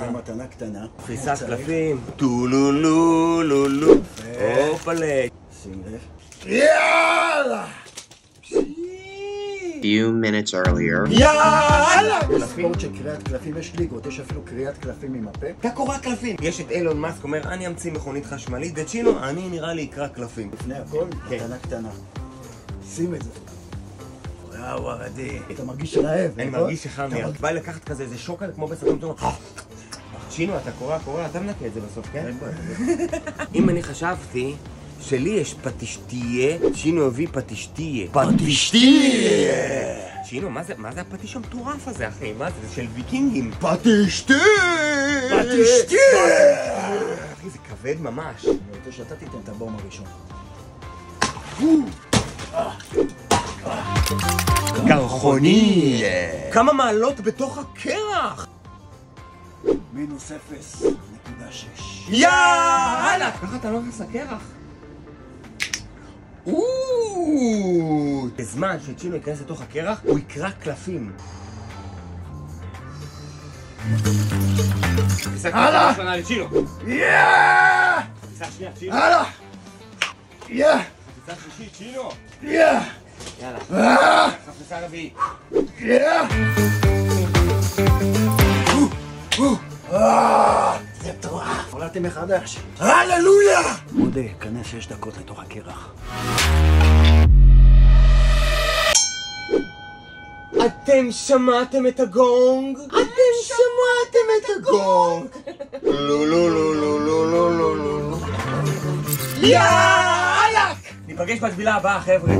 מתנה קטנה. תפיסת קלפים. טו לו לו לו לו. הופלה. שים לב. יאללה! few minutes earlier. יאללה! בספורט של קריאת קלפים יש ליגות, יש אפילו קריאת קלפים עם הפה. אתה קורא קלפים. יש את אילון מאסק אומר, אני אמציא מכונית חשמלית, וצ'ינו, אני נראה לי אקרא קלפים. לפני הכל, כן. מתנה קטנה. שים את זה. וואו, ערדי. אתה מרגיש רעב, אני נכון? מרגיש שחם בא לקחת כזה איזה שוקולד כמו בסרטון צ'ינו, אתה קורא, קורא, אתה מנקה את זה בסוף, כן? אם אני חשבתי שלי יש פטישתיה, צ'ינו הביא פטישתיה. פטישתיה! צ'ינו, מה זה, מה זה הפטיש המטורף הזה, אחי? מה זה? זה של ויקינגים. פטישתיה! פטישתיה! אחי, זה כבד ממש. אני רוצה שאתה תיתן את הבום הראשון. קרחוני. כמה מעלות בתוך הקרח? מינוס אפס נקודה שש. יאללה! ככה אתה לא נכנס לקרח. בזמן שצ'ינו ייכנס לתוך הקרח, הוא יקרא קלפים. הלאה! יאה! הלאה! יאה! תפיסה שלישית, צ'ינו. יאה! יאללה. אה! תפיסה רביעית. יאה! זה מטורף! עולדתם מחדש. הללויה! מודה, כנס שש דקות לתוך הקרח. אתם שמעתם את הגונג? אתם שמעתם את הגונג? לא, לא, לא, לא, לא, לא, לא, לא. יאללה! ניפגש בטבילה הבאה, חבר'ה.